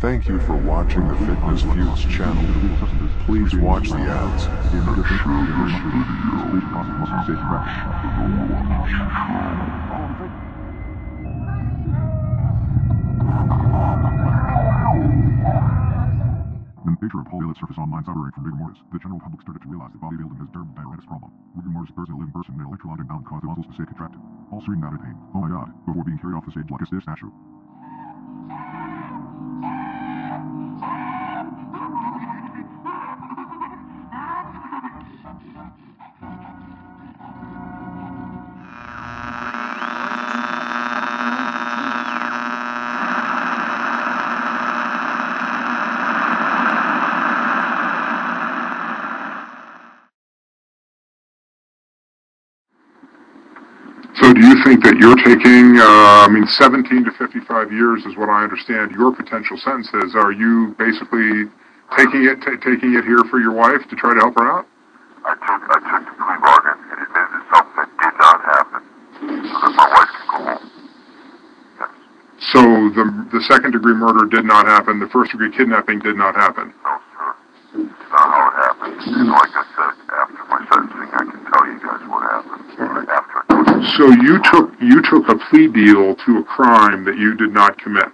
Thank you for watching the Fitness Feuds channel. Please watch the ads. in the previous video. In the picture of Paul Dillett surfaced online suffering from rigor mortis, the general public started to realize that bodybuilding has dermatitis problem. Rigor mortis in a living person when an electrolyte imbalance causes muscles to stay contracted. All screamed out in pain. Oh my god, before being carried off the stage like a statue. Do you think that you're taking, uh, I mean, 17 to 55 years is what I understand your potential sentence is. Are you basically taking it, ta taking it here for your wife to try to help her out? I took I took the plea bargain and admitted that did not happen so that my wife could go home. Yes. So the the second degree murder did not happen. The first degree kidnapping did not happen. No, sir. It's not how it happened. And like I said, after my sentencing, I can tell you guys what happened. Alright. After So you took you took a plea deal to a crime that you did not commit.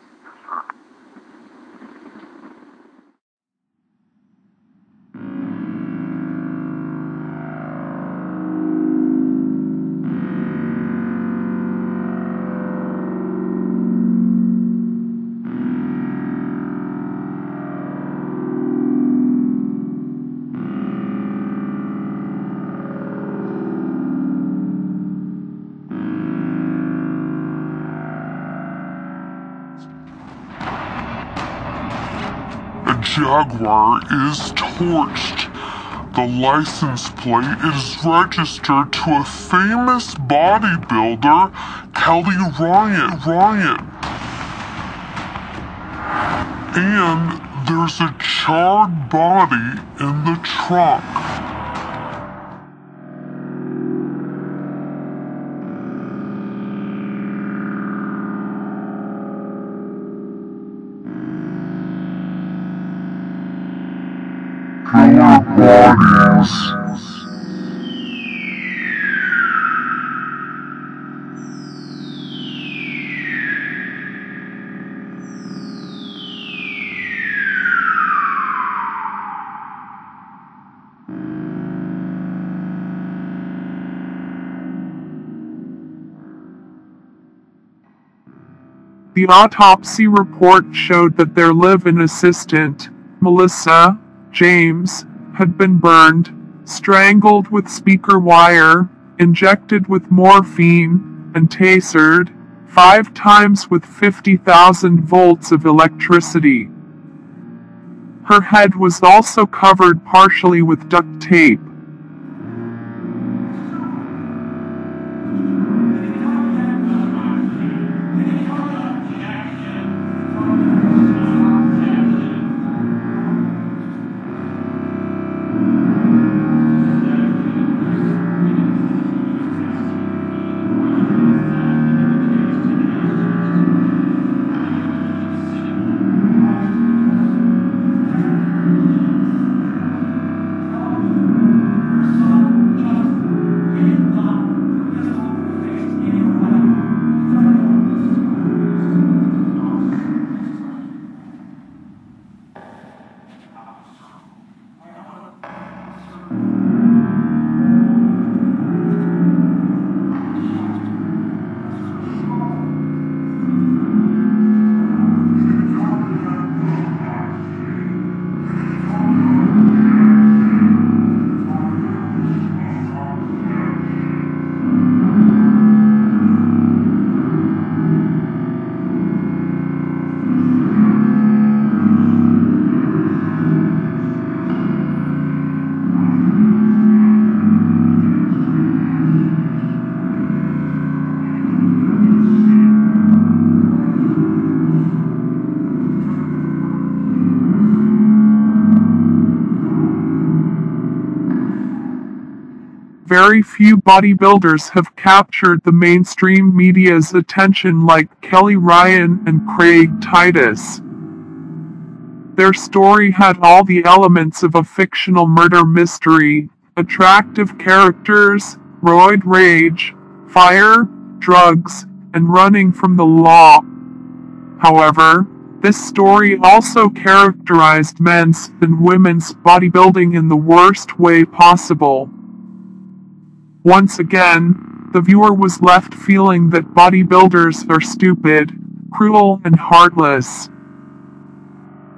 Jaguar is torched. The license plate is registered to a famous bodybuilder, Kelly Ryan. Ryan. And there's a charred body in the trunk. The autopsy report showed that their live-in assistant, Melissa James, had been burned, strangled with speaker wire, injected with morphine, and tasered five times with 50,000 volts of electricity. Her head was also covered partially with duct tape. Very few bodybuilders have captured the mainstream media's attention like Kelly Ryan and Craig Titus. Their story had all the elements of a fictional murder mystery, attractive characters, roid rage, fire, drugs, and running from the law. However, this story also characterized men's and women's bodybuilding in the worst way possible. Once again, the viewer was left feeling that bodybuilders are stupid, cruel, and heartless.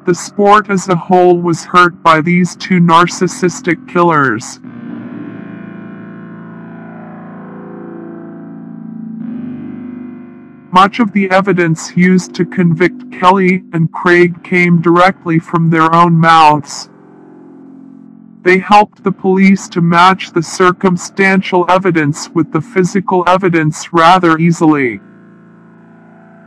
The sport as a whole was hurt by these two narcissistic killers. Much of the evidence used to convict Kelly and Craig came directly from their own mouths. They helped the police to match the circumstantial evidence with the physical evidence rather easily.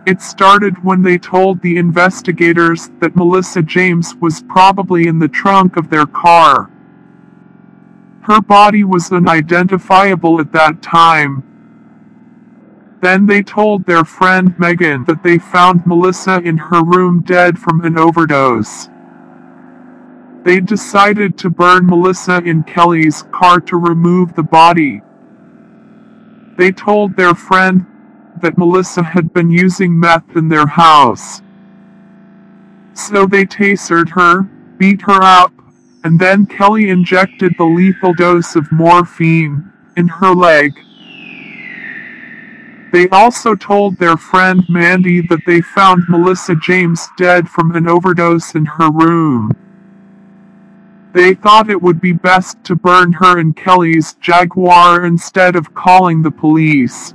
It started when they told the investigators that Melissa James was probably in the trunk of their car. Her body was unidentifiable at that time, then they told their friend Megan that they found Melissa in her room dead from an overdose. They decided to burn Melissa in Kelly's car to remove the body. They told their friend that Melissa had been using meth in their house. So they tasered her, beat her up, and then Kelly injected the lethal dose of morphine in her leg. They also told their friend Mandy that they found Melissa James dead from an overdose in her room. They thought it would be best to burn her in Kelly's Jaguar instead of calling the police.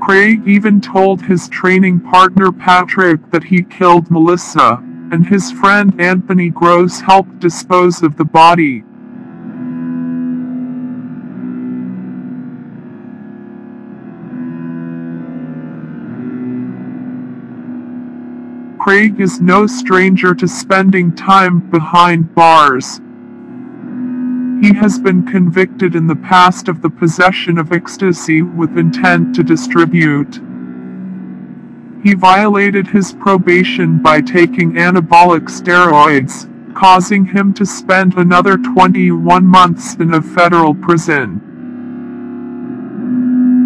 Craig even told his training partner Patrick that he killed Melissa, and his friend Anthony Gross helped dispose of the body. Craig is no stranger to spending time behind bars. He has been convicted in the past of the possession of ecstasy with intent to distribute. He violated his probation by taking anabolic steroids, causing him to spend another 21 months in a federal prison.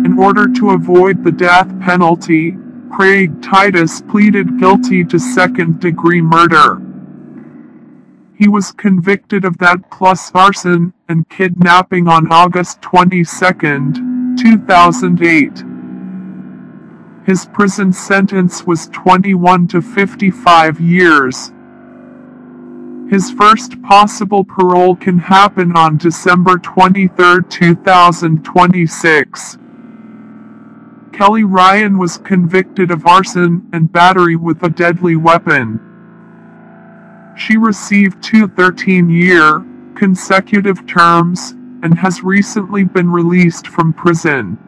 In order to avoid the death penalty, Craig Titus pleaded guilty to second-degree murder. He was convicted of that plus arson and kidnapping on August 22, 2008. His prison sentence was 21 to 55 years. His first possible parole can happen on December 23, 2026. Kelly Ryan was convicted of arson and battery with a deadly weapon. She received two 13-year, consecutive terms, and has recently been released from prison.